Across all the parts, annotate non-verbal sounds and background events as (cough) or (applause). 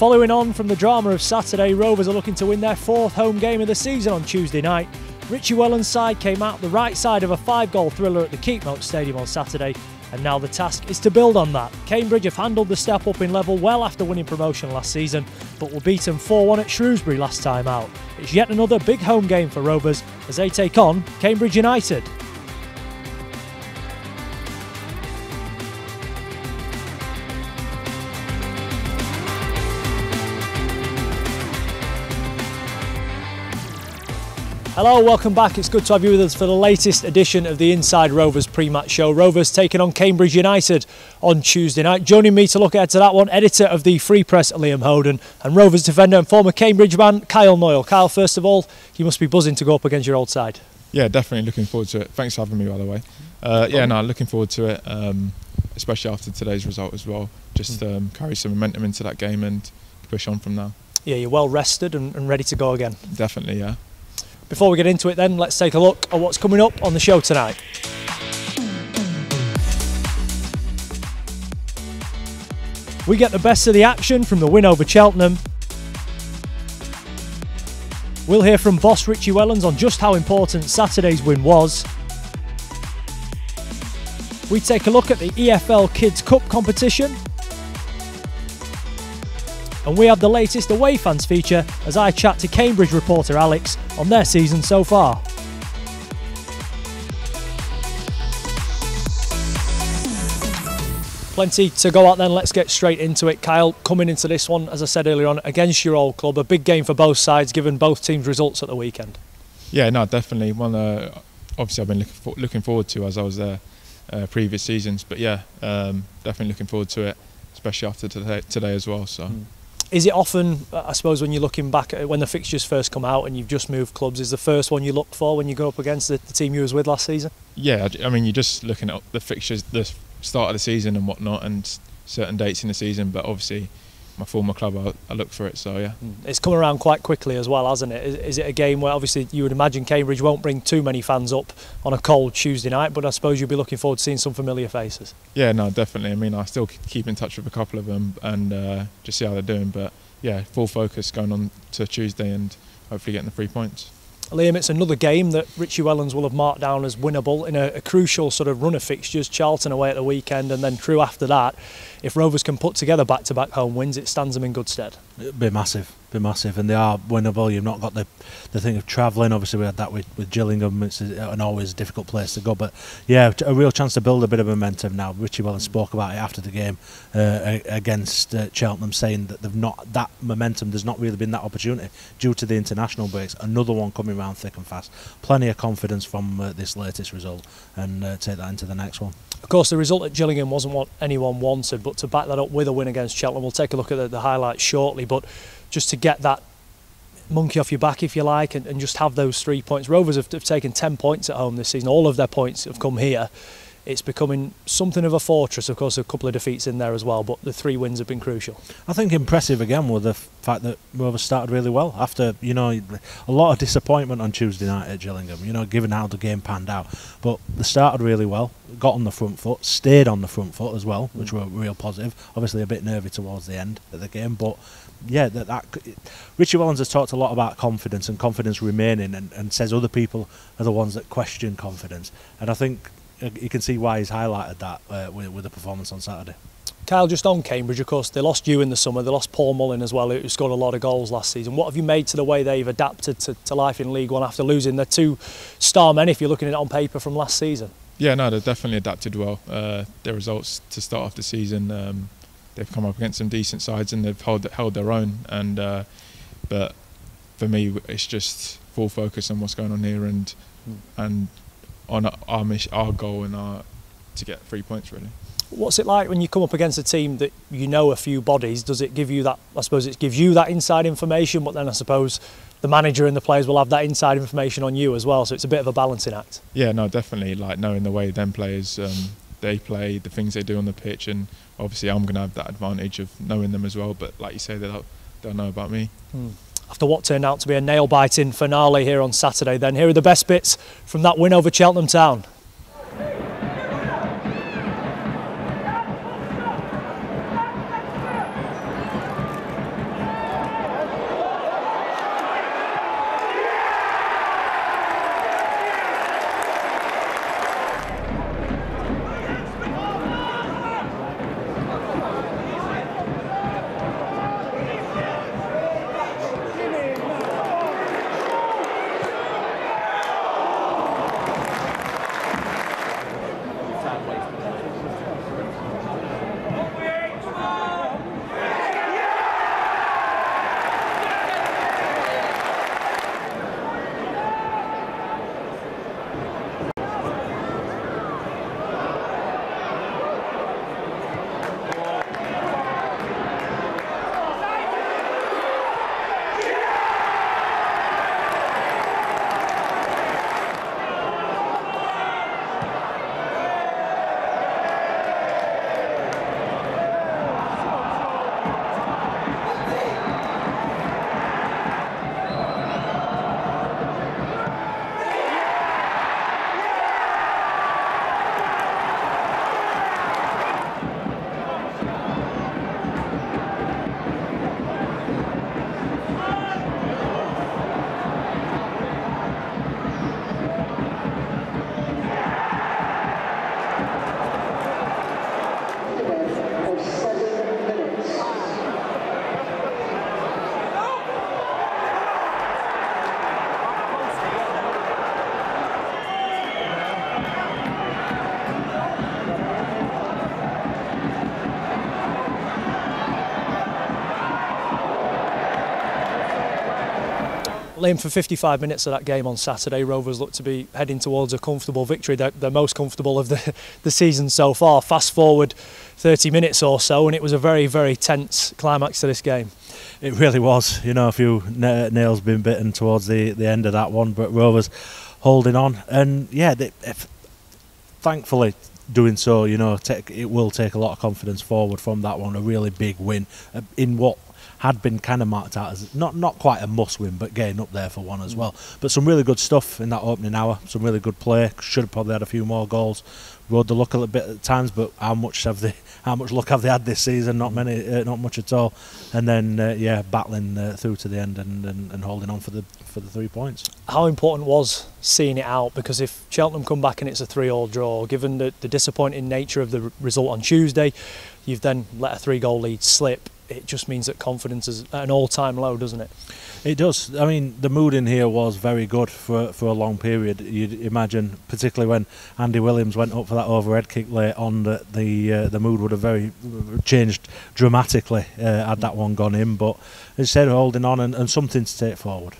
Following on from the drama of Saturday, Rovers are looking to win their fourth home game of the season on Tuesday night. Richie Wellens' side came out the right side of a five goal thriller at the Keepmoat Stadium on Saturday, and now the task is to build on that. Cambridge have handled the step up in level well after winning promotion last season, but were beaten 4 1 at Shrewsbury last time out. It's yet another big home game for Rovers as they take on Cambridge United. Hello, welcome back. It's good to have you with us for the latest edition of the Inside Rovers pre-match show. Rovers taking on Cambridge United on Tuesday night. Joining me to look ahead to that one, editor of the Free Press, Liam Hoden, and Rovers defender and former Cambridge man, Kyle Knoyle. Kyle, first of all, you must be buzzing to go up against your old side. Yeah, definitely looking forward to it. Thanks for having me, by the way. Uh, yeah, no, looking forward to it, um, especially after today's result as well. Just hmm. um, carry some momentum into that game and push on from now. Yeah, you're well rested and, and ready to go again. Definitely, yeah. Before we get into it then, let's take a look at what's coming up on the show tonight. We get the best of the action from the win over Cheltenham. We'll hear from boss Richie Wellens on just how important Saturday's win was. We take a look at the EFL Kids Cup competition and we have the latest away fans feature as I chat to Cambridge reporter Alex on their season so far. Plenty to go out then, let's get straight into it. Kyle, coming into this one, as I said earlier on, against your old club, a big game for both sides given both teams' results at the weekend. Yeah, no, definitely. One uh, obviously I've been looking, for, looking forward to as I was there uh, previous seasons, but yeah, um, definitely looking forward to it, especially after today, today as well. So. Mm is it often, uh, I suppose, when you're looking back at when the fixtures first come out and you've just moved clubs, is the first one you look for when you go up against the, the team you was with last season? Yeah, I mean, you're just looking at the fixtures, the start of the season and whatnot, and certain dates in the season. But obviously, my former club, I, I look for it. So yeah, mm. it's come around quite quickly as well, hasn't it? Is, is, it a game where obviously you would imagine Cambridge won't bring too many fans up on a cold Tuesday night, but I suppose you'll be looking forward to seeing some familiar faces. Yeah, no, definitely. I mean, I still keep in touch with a couple of them and uh, just see how they're doing, but yeah, full focus going on to Tuesday and hopefully getting the three points. Liam, it's another game that Richie Wellens will have marked down as winnable in a, a, crucial sort of run of fixtures. Charlton away at the weekend and then Crewe after that. If Rovers can put together back-to-back home wins, it stands them in good stead. It'd be massive be massive, and they are winnable. You've not got the the thing of travelling. Obviously, we had that with, with Gillingham. It's an always difficult place to go, but yeah, a real chance to build a bit of momentum now. Richie Wellens spoke about it after the game uh, against uh, Cheltenham, saying that they've not that momentum. There's not really been that opportunity due to the international breaks. Another one coming round thick and fast. Plenty of confidence from uh, this latest result, and uh, take that into the next one. Of course, the result at Gillingham wasn't what anyone wanted, but to back that up with a win against Cheltenham, we'll take a look at the, the highlights shortly. But just to get that monkey off your back, if you like, and, and just have those three points. Rovers have, have, taken 10 points at home this season. All of their points have come here. It's becoming something of a fortress. Of course, a couple of defeats in there as well, but the three wins have been crucial. I think impressive again with the fact that Rovers started really well after, you know, a lot of disappointment on Tuesday night at Gillingham, you know, given how the game panned out. But they started really well, got on the front foot, stayed on the front foot as well, which mm. were real positive. Obviously, a bit nervy towards the end of the game, but yeah, that, that Richie Wellens has talked a lot about confidence and confidence remaining, and, and says other people are the ones that question confidence. And I think you can see why he's highlighted that uh, with, with the performance on Saturday. Kyle, just on Cambridge, of course, they lost you in the summer. They lost Paul Mullin as well, who scored a lot of goals last season. What have you made to the way they've adapted to, to life in League One after losing their two star men, if you're looking at it on paper, from last season? Yeah, no, they've definitely adapted well. Uh, their results to start off the season um, they've come up against some decent sides and they've held held their own. And uh, but for me, it's just full focus on what's going on here and mm. and on our mission, our goal and our to get three points really. What's it like when you come up against a team that you know a few bodies? Does it give you that? I suppose it gives you that inside information, but then I suppose the manager and the players will have that inside information on you as well. So it's a bit of a balancing act. Yeah, no, definitely. Like knowing the way them players um, they play, the things they do on the pitch, and obviously I'm going to have that advantage of knowing them as well. But like you say, they'll they'll know about me. Hmm. After what turned out to be a nail-biting finale here on Saturday, then here are the best bits from that win over Cheltenham Town. Liam, for 55 minutes of that game on Saturday, Rovers looked to be heading towards a comfortable victory. They're, most comfortable of the, (laughs) the season so far. Fast forward 30 minutes or so, and it was a very, very tense climax to this game. It really was. You know, a few nails been bitten towards the, the end of that one, but Rovers holding on. And yeah, they, if, thankfully, doing so, you know, take, it will take a lot of confidence forward from that one. A really big win uh, in what had been kind of marked out as not not quite a must win, but getting up there for one as well. But some really good stuff in that opening hour. Some really good play. Should have probably had a few more goals. Rode the luck a little bit at times, but how much have they? (laughs) How much luck have they had this season? Not many, uh, not much at all. And then uh, yeah, battling uh, through to the end and, and, and holding on for the for the three points. How important was seeing it out? Because if Cheltenham come back and it's a three-all draw, given the, the disappointing nature of the result on Tuesday, you've then let a three-goal lead slip it just means that confidence is at an all-time low, doesn't it? It does. I mean, the mood in here was very good for for a long period. You'd imagine, particularly when Andy Williams went up for that overhead kick late on, that the uh, the mood would have very changed dramatically uh, had that one gone in. But instead holding on and, and something to take forward.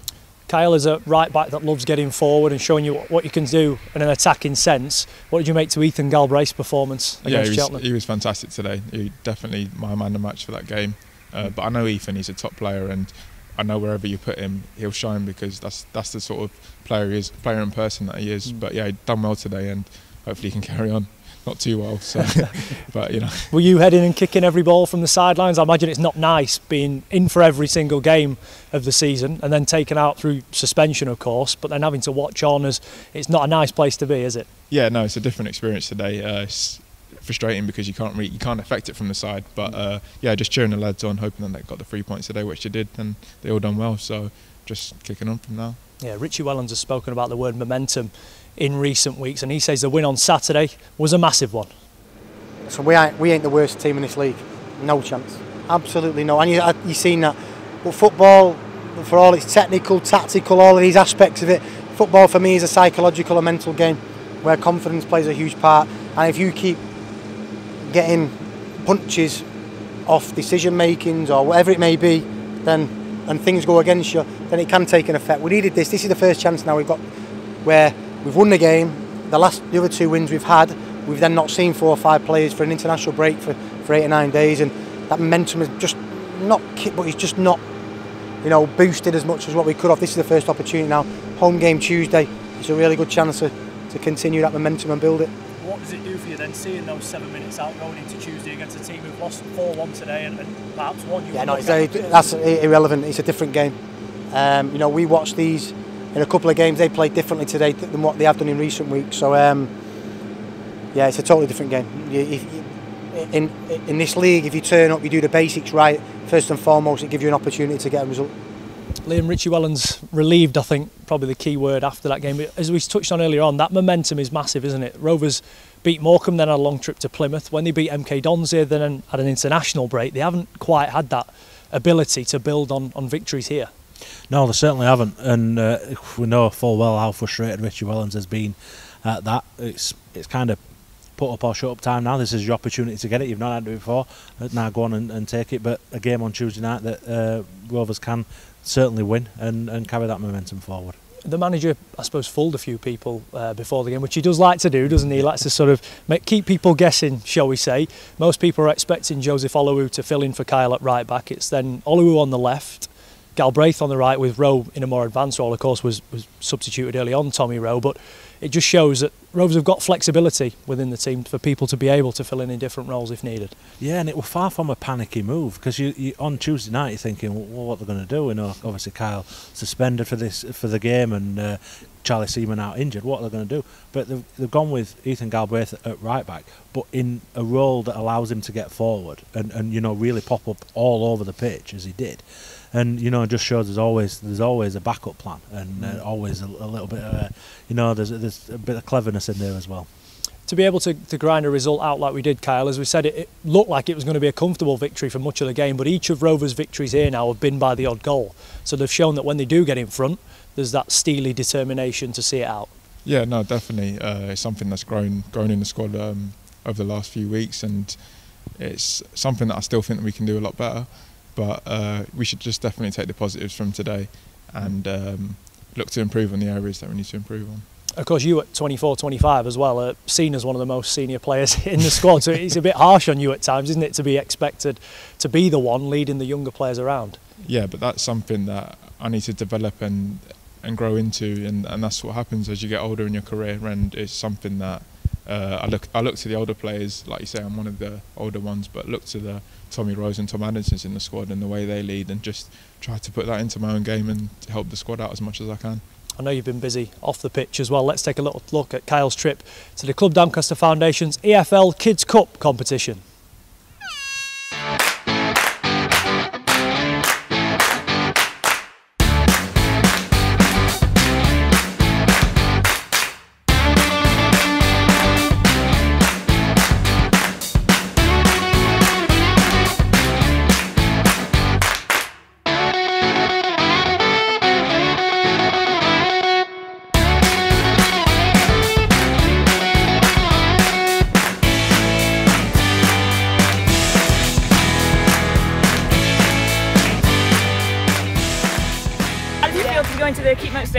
Kyle is a right back that loves getting forward and showing you what you can do in an attacking sense. What did you make to Ethan Galbraith's performance against yeah, he was, Cheltenham? he was fantastic today. He definitely my man of the match for that game. Uh, but I know Ethan; he's a top player, and I know wherever you put him, he'll shine because that's that's the sort of player he is, player in person that he is. Mm. But yeah, he done well today, and hopefully he can (laughs) carry on not too well. So, (laughs) but you know. Were you heading and kicking every ball from the sidelines? I imagine it's not nice being in for every single game of the season and then taken out through suspension, of course, but then having to watch on as it's not a nice place to be, is it? Yeah, no, it's a different experience today. Uh, it's frustrating because you can't really, you can't affect it from the side. But uh, yeah, just cheering the lads on, hoping that they got the three points today, which they did, and they all done well. So just kicking on from now. Yeah, Richie Wellens has spoken about the word momentum in recent weeks, and he says the win on Saturday was a massive one. So we ain't, we ain't the worst team in this league. No chance. Absolutely no. And you, uh, you've seen that. But football, for all its technical, tactical, all of these aspects of it, football for me is a psychological and mental game where confidence plays a huge part. And if you keep getting punches off decision makings or whatever it may be, then and things go against you, then it can take an effect. We needed this. This is the first chance now we've got where we've won the game. The last the other two wins we've had, we've then not seen four or five players for an international break for, for eight or nine days, and that momentum is just not but it's just not you know boosted as much as what we could have. This is the first opportunity now. Home game Tuesday. It's a really good chance to, to continue that momentum and build it. What does it do for you then seeing those seven minutes out going into Tuesday against a team who've lost 4-1 today and, and perhaps won you? Yeah, no, a, that's irrelevant. It's a different game. Um, you know, we watch these in a couple of games. They played differently today than what they have done in recent weeks. So, um, yeah, it's a totally different game. You, in in this league, if you turn up, you do the basics right. First and foremost, it gives you an opportunity to get a result. Liam Richie Wellens relieved, I think, probably the key word after that game. As we touched on earlier on, that momentum is massive, isn't it? Rovers beat Morecambe, then had a long trip to Plymouth. When they beat MK Dons here, then had an international break. They haven't quite had that ability to build on, on victories here. No, they certainly haven't, and uh, we know full well how frustrated Richie Wellens has been at that. It's it's kind of put up or shut up time now. This is your opportunity to get it. You've not had it before. Now go on and, and take it. But a game on Tuesday night that uh, Rovers can certainly win and, and carry that momentum forward the manager, I suppose, fooled a few people uh, before the game, which he does like to do, doesn't he? He likes to sort of make, keep people guessing, shall we say. Most people are expecting Joseph Olowu to fill in for Kyle at right back. It's then Olowu on the left, Galbraith on the right with Rowe in a more advanced role, of course, was, was substituted early on, Tommy Rowe. But it just shows that Rovers have got flexibility within the team for people to be able to fill in in different roles if needed. Yeah, and it was far from a panicky move because you, you, on Tuesday night you're thinking, well, what they're going to do? You know, obviously Kyle suspended for this for the game and uh, Charlie Seaman out injured. What are they going to do? But they've, they've gone with Ethan Galbraith at right back, but in a role that allows him to get forward and, and you know really pop up all over the pitch as he did and you know, it just shows there's always there's always a backup plan, and uh, mm. always a, a, little bit, of, uh, you know, there's there's a bit of cleverness in there as well. To be able to, to grind a result out like we did, Kyle, as we said, it, it looked like it was going to be a comfortable victory for much of the game, but each of Rovers' victories here now have been by the odd goal. So they've shown that when they do get in front, there's that steely determination to see it out. Yeah, no, definitely. Uh, it's something that's grown grown in the squad um, over the last few weeks, and it's something that I still think that we can do a lot better but uh, we should just definitely take the positives from today and um, look to improve on the areas that we need to improve on. Of course, you at 24, 25 as well are seen as one of the most senior players (laughs) in the squad. So it's a bit harsh on you at times, isn't it, to be expected to be the one leading the younger players around? Yeah, but that's something that I need to develop and and grow into, and, and that's what happens as you get older in your career. And it's something that uh, I look I look to the older players, like you say, I'm one of the older ones, but look to the Tommy Rowes and Tom Andersons in the squad and the way they lead, and just try to put that into my own game and help the squad out as much as I can. I know you've been busy off the pitch as well. Let's take a little look at Kyle's trip to the Club Doncaster Foundation's EFL Kids Cup competition.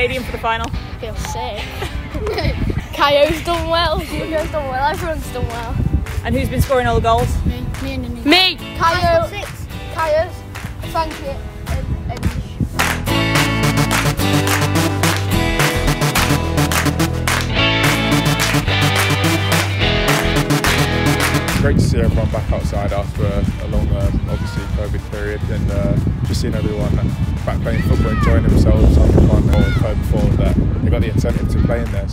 Stadium for the final? I feel sick. (laughs) Kayo's done well, Hugo's done well, everyone's done well. And who's been scoring all the goals? Me. Me and Denise. Me! Kayo. Six. Kayo's. Thank you. And, and great to see everyone back outside after a, a long, um, obviously, COVID period, and uh, just seeing everyone back playing football, enjoying themselves after fun or heard before that they got the incentive to play in there.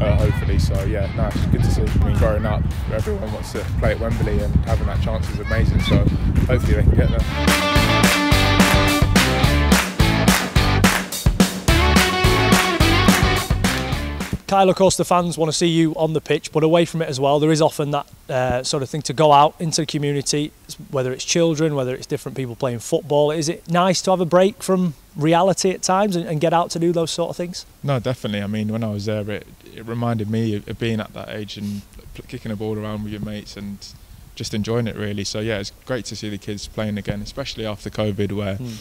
Uh, hopefully, so yeah, it's good to see. I mean, growing up, everyone wants to play at Wembley, and having that chance is amazing. So hopefully, they can get there. Kyle, of course, the fans want to see you on the pitch, but away from it as well, there is often that uh, sort of thing to go out into the community, whether it's children, whether it's different people playing football. Is it nice to have a break from reality at times and, and get out to do those sort of things? No, definitely. I mean, when I was there, it, it reminded me of being at that age and kicking a ball around with your mates and just enjoying it, really. So, yeah, it's great to see the kids playing again, especially after COVID, where. Hmm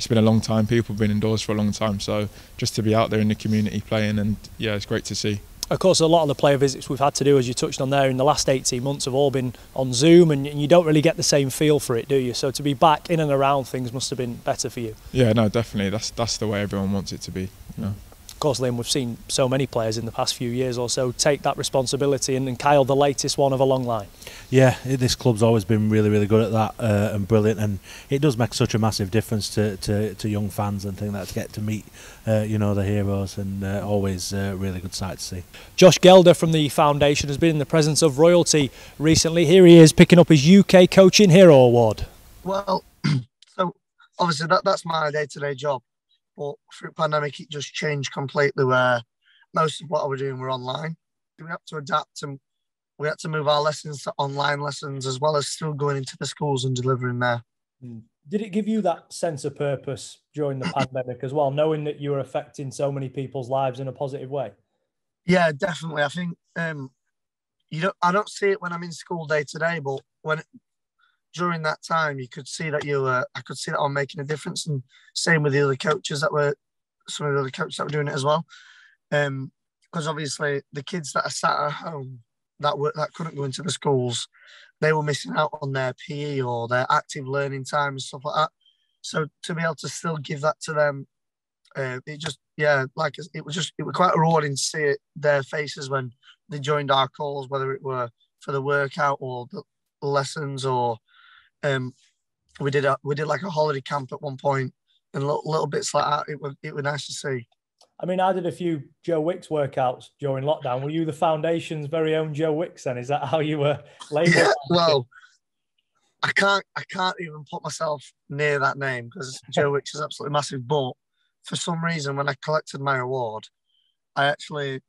it's been a long time. People have been indoors for a long time, so just to be out there in the community playing, and yeah, it's great to see. Of course, a lot of the player visits we've had to do, as you touched on there, in the last 18 months have all been on Zoom, and you don't really get the same feel for it, do you? So to be back in and around things must have been better for you. Yeah, no, definitely. That's that's the way everyone wants it to be. You know course, Liam, we've seen so many players in the past few years or so take that responsibility, and, and Kyle, the latest one of a long line. Yeah, this club's always been really, really good at that uh, and brilliant, and it does make such a massive difference to, to, to young fans and things like that to get to meet, uh, you know, the heroes, and uh, always a uh, really good sight to see. Josh Gelder from the foundation has been in the presence of royalty recently. Here he is picking up his UK Coaching Hero Award. Well, (clears throat) so obviously that, that's my day-to-day job but through pandemic, it just changed completely where most of what I was doing were online. We had to adapt and we had to move our lessons to online lessons as well as still going into the schools and delivering there. Hmm. Did it give you that sense of purpose during the (laughs) pandemic as well, knowing that you were affecting so many people's lives in a positive way? Yeah, definitely. I think um, you don't. I don't see it when I'm in school day to day, but when during that time, you could see that you were, I could see that I'm making a difference. And same with the other coaches that were, some of the other coaches that were doing it as well. Um, because obviously the kids that are sat at home that were that couldn't go into the schools, they were missing out on their PE or their active learning time and stuff like that. So to be able to still give that to them, uh, it just yeah, like it was just it was quite rewarding to see it, their faces when they joined our calls, whether it were for the workout or the lessons or um, we did a we did like a holiday camp at one point, and little, little bits like that. It was it was nice to see. I mean, I did a few Joe Wicks workouts during lockdown. Were you the foundation's very own Joe Wicks? Then is that how you were labelled? Yeah, well, I can't I can't even put myself near that name because (laughs) Joe Wicks is absolutely massive. But for some reason, when I collected my award, I actually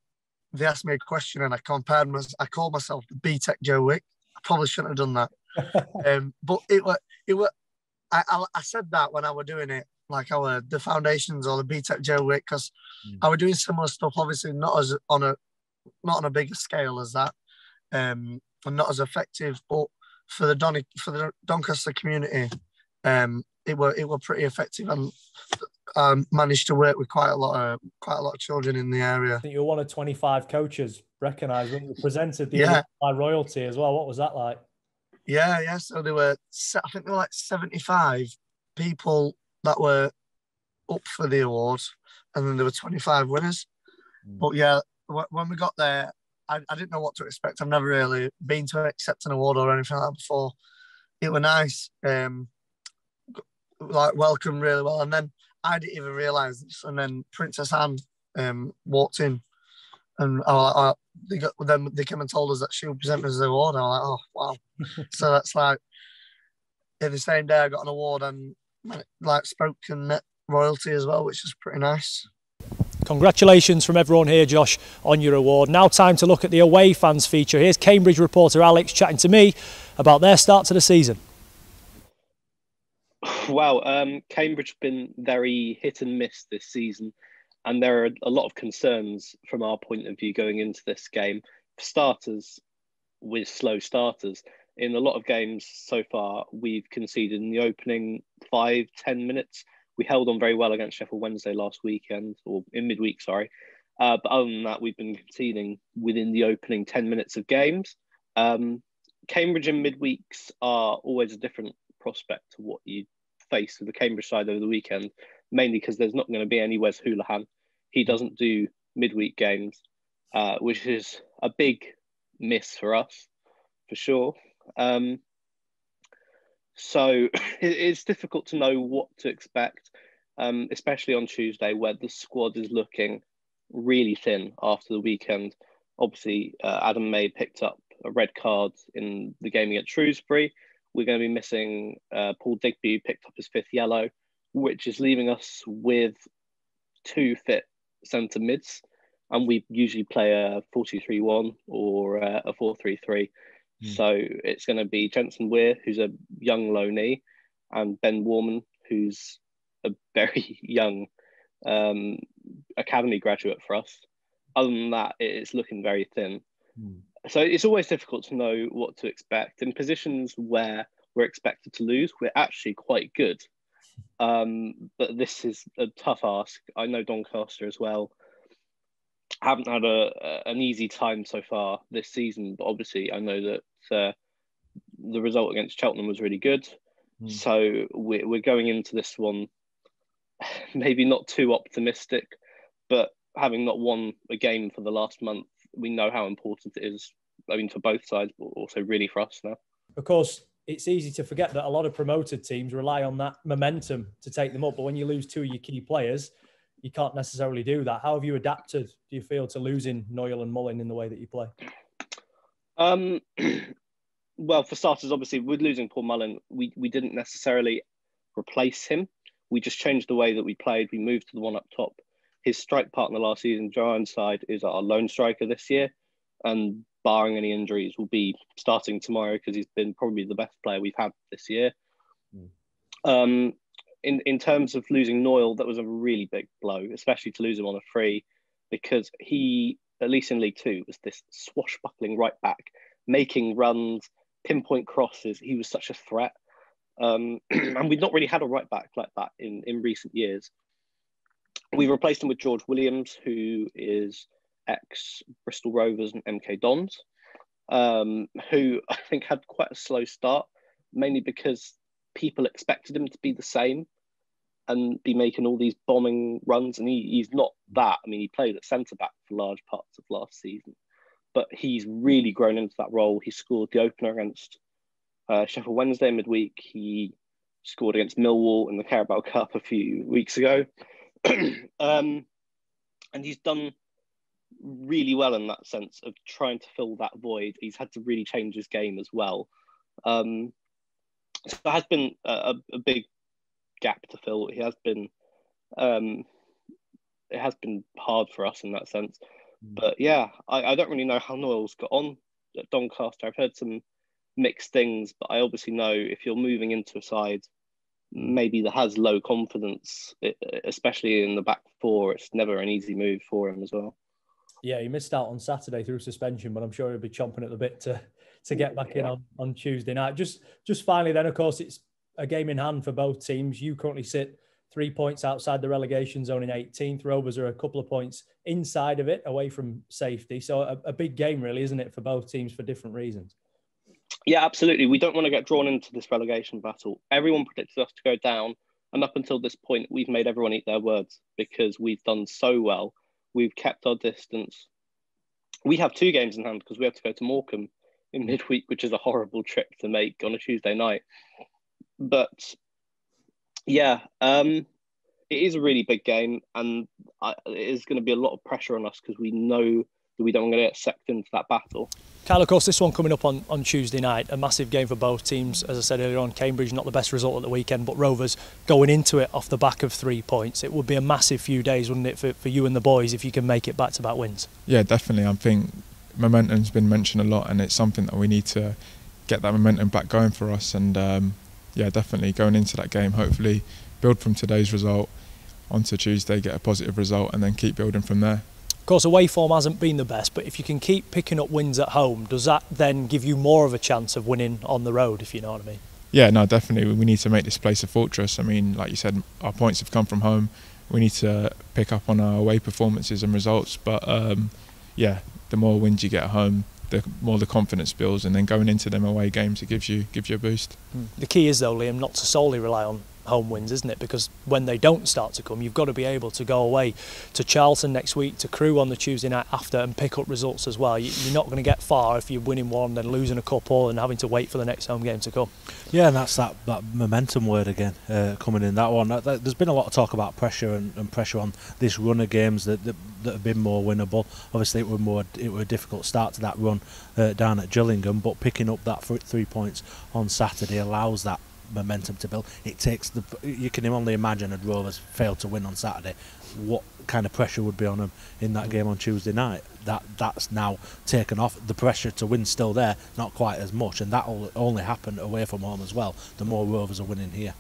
they asked me a question and I compared my, I called myself the BTEC Joe Wick. I probably shouldn't have done that (laughs) um, but it was it was I, I, I said that when I was doing it, like our the foundations or the BTEC Joe Wick, because mm. I was doing similar stuff. Obviously, not as on a not on a bigger scale as that, um, and not as effective. But for the Don for the Doncaster community, um, it were it were pretty effective. And um, managed to work with quite a lot of quite a lot of children in the area. I think you're one of 25 coaches recognised when you presented the Yeah. by royalty as well. What was that like? Yeah, yeah. So there were, I think there were like seventy-five people that were up for the award, and then there were twenty-five winners. But yeah, when we got there, I, I didn't know what to expect. I've never really been to accept an award or anything like that before. It was nice, um, like welcome really well, and then I didn't even realise this, and then Princess Anne um, walked in, and I, was like, oh, they got then they came and told us that she would present us the award. And I was like, oh wow. (laughs) so that's like in the same day I got an award and like spoken net royalty as well, which is pretty nice. Congratulations from everyone here, Josh, on your award. Now, time to look at the away fans feature. Here's Cambridge reporter Alex chatting to me about their start to the season. Wow, um, Cambridge have been very hit and miss this season, and there are a lot of concerns from our point of view going into this game. For starters, with slow starters, in a lot of games so far, we've conceded in the opening five, ten minutes. We held on very well against Sheffield Wednesday last weekend, or in midweek, sorry. Uh, but other than that, we've been conceding within the opening 10 minutes of games. Um, Cambridge and midweeks are always a different prospect to what you face with the Cambridge side over the weekend, mainly because there's not going to be any Wes Hoolahan. He doesn't do midweek games, uh, which is a big miss for us, for sure. Um, so (laughs) it's difficult to know what to expect, um, especially on Tuesday, where the squad is looking really thin after the weekend. Obviously, uh, Adam May picked up a red card in the game against Shrewsbury. We're going to be missing uh, Paul Digby, who picked up his fifth yellow, which is leaving us with two fit centre mids. And we usually play a 4 2 3 1 or uh, a 4 3 3. So it's going to be Jensen Weir, who's a young low knee, and Ben Worman, who's a very (laughs) young um, academy graduate for us. Other than that, it's looking very thin. So it's always difficult to know what to expect. In positions where we're expected to lose, we're actually quite good. Um, but this is a tough ask. I know Doncaster as well haven't had a, a an easy time so far this season, but obviously I know that uh, the result against Cheltenham was really good. So we're, we're going into this one (laughs) maybe not too optimistic, but having not won a game for the last month, we know how important it is. I mean, for both sides, but also really for us now. Of course, it's easy to forget that a lot of promoted teams rely on that momentum to take them up. But when you lose two of your key players, you can't necessarily do that. How have you adapted, do you feel, to losing Knoyle and Mullin in the way that you play? Um, (clears throat) well, for starters, obviously, with losing Paul Mullin, we, we didn't necessarily replace him. We just changed the way that we played. We moved to the one up top. His strike partner last season, Joe Ironside, is our lone striker this year. And barring any injuries, will be starting tomorrow because he's been probably the best player we've had this year. Um, in, in terms of losing Knoyle, that was a really big blow, especially to lose him on a free, because he, at least in League Two, was this swashbuckling right back, making runs, pinpoint crosses. He was such a threat. Um, (clears throat) and we've not really had a right back like that in, in recent years. We replaced him with George Williams, who is ex Bristol Rovers and MK Dons, um, who I think had quite a slow start, mainly because people expected him to be the same and be making all these bombing runs. And he, he's not that. I mean, he played at centre back for large parts of last season, but he's really grown into that role. He scored the opener against uh, Sheffield Wednesday midweek. He scored against Millwall in the Carabao Cup a few weeks ago. (clears throat) um, and he's done really well in that sense of trying to fill that void. He's had to really change his game as well. Um, so it has been a, a big gap to fill. He has been, um, it has been hard for us in that sense. But yeah, I, I don't really know how Knoyle's got on at Doncaster. I've heard some mixed things, but I obviously know if you're moving into a side maybe that has low confidence, especially in the back four, it's never an easy move for him as well. Yeah, he missed out on Saturday through suspension, but I'm sure he'll be chomping at the bit to to get back in on, on Tuesday night. Just just finally, then of course it's a game in hand for both teams. You currently sit three points outside the relegation zone in 18th. Rovers are a couple of points inside of it, away from safety. So a, a big game, really, isn't it, for both teams for different reasons? Yeah, absolutely. We don't want to get drawn into this relegation battle. Everyone predicted us to go down. And up until this point, we've made everyone eat their words because we've done so well. We've kept our distance. We have two games in hand because we have to go to Morecambe in midweek, which is a horrible trip to make on a Tuesday night. But yeah, um, it is a really big game, and I, it is going to be a lot of pressure on us because we know we don't want to get sucked into that battle. Kyle, of course, this one coming up on, on Tuesday night, a massive game for both teams. As I said earlier on, Cambridge not the best result at the weekend, but Rovers going into it off the back of three points. It would be a massive few days, wouldn't it, for, for you and the boys if you can make it back to back wins? Yeah, definitely. I think momentum's been mentioned a lot, and it's something that we need to get that momentum back going for us. And um, yeah, definitely going into that game, hopefully build from today's result onto Tuesday, get a positive result, and then keep building from there. Of course, away form hasn't been the best, but if you can keep picking up wins at home, does that then give you more of a chance of winning on the road, if you know what I mean? Yeah, no, definitely. We need to make this place a fortress. I mean, like you said, our points have come from home. We need to pick up on our away performances and results. But um, yeah, the more wins you get at home, the more the confidence builds, and then going into them away games, it gives you gives you a boost. The key is though, Liam, not to solely rely on home wins, isn't it? Because when they don't start to come, you've got to be able to go away to Charlton next week, to Crewe on the Tuesday night after, and pick up results as well. You're not going to get far if you're winning one, then losing a couple, and having to wait for the next home game to come. Yeah, and that's that, that momentum word again uh, coming in that one. There's been a lot of talk about pressure and, and pressure on this run of games that, that, that have been more winnable. Obviously, it was more it was a difficult start to that run uh, down at Gillingham, but picking up that three points on Saturday allows that momentum to build. It takes the you can only imagine had Rovers failed to win on Saturday, what kind of pressure would be on them in that game on Tuesday night. That that's now taken off. The pressure to win still there, not quite as much, and that will only happen away from home as well. The more Rovers are winning here.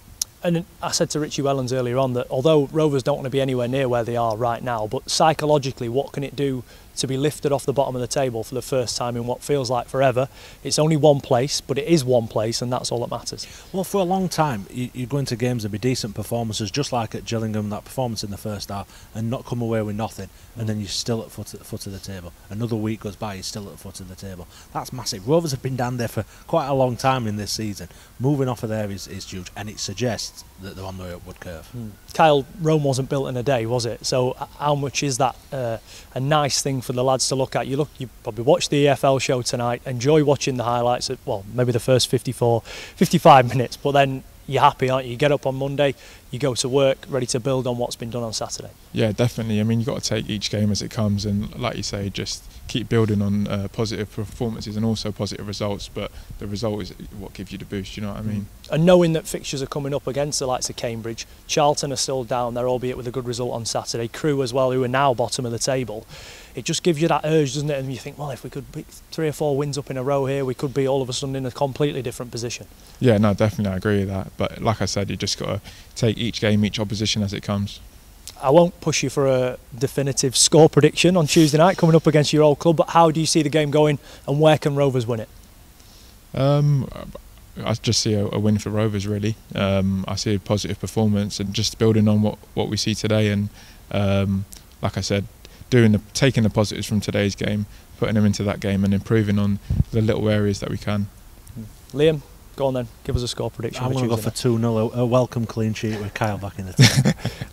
And I said to Richie Wellens earlier on that although Rovers don't want to be anywhere near where they are right now, but psychologically, what can it do to be lifted off the bottom of the table for the first time in what feels like forever. It's only one place, but it is one place, and that's all that matters. Well, for a long time, you, you go into games and be decent performances, just like at Gillingham, that performance in the first half, and not come away with nothing, and then you're still at foot, foot of the table. Another week goes by, you're still at the foot of the table. That's massive. Rovers have been down there for quite a long time in this season. Moving off of there is, is huge, and it suggests that they're on the upward curve. Mm. Kyle, Rome wasn't built in a day, was it? So, how much is that uh, a nice thing for the lads to look at? You look, you probably watched the EFL show tonight, enjoy watching the highlights. At, well, maybe the first 54, 55 minutes, but then you're happy, aren't you? You get up on Monday, you go to work, ready to build on what's been done on Saturday. Yeah, definitely. I mean, you've got to take each game as it comes, and like you say, just keep building on uh, positive performances and also positive results. But the result is what gives you the boost. You know what I mean? And knowing that fixtures are coming up against the likes of Cambridge, Charlton are still down there, albeit with a good result on Saturday. Crewe as well, who are now bottom of the table. It just gives you that urge, doesn't it? And you think, well, if we could pick three or four wins up in a row here, we could be all of a sudden in a completely different position. Yeah, no, definitely, I agree with that. But like I said, you just got to take each game, each opposition as it comes. I won't push you for a definitive score prediction on Tuesday night coming up against your old club, but how do you see the game going and where can Rovers win it? Um, I just see a, a win for Rovers really. Um, I see a positive performance and just building on what, what we see today and um, like I said, doing the taking the positives from today's game, putting them into that game and improving on the little areas that we can. Hmm. Liam, Go on then, give us a score prediction. I'm going to go for 2 0, a, a, welcome clean sheet with Kyle back in the (laughs) team.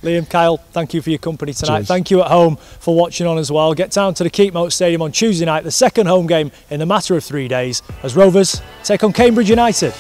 Liam, Kyle, thank you for your company tonight. Cheers. Thank you at home for watching on as well. Get down to the Keepmoat Stadium on Tuesday night, the second home game in the matter of three days, as Rovers take on Cambridge United.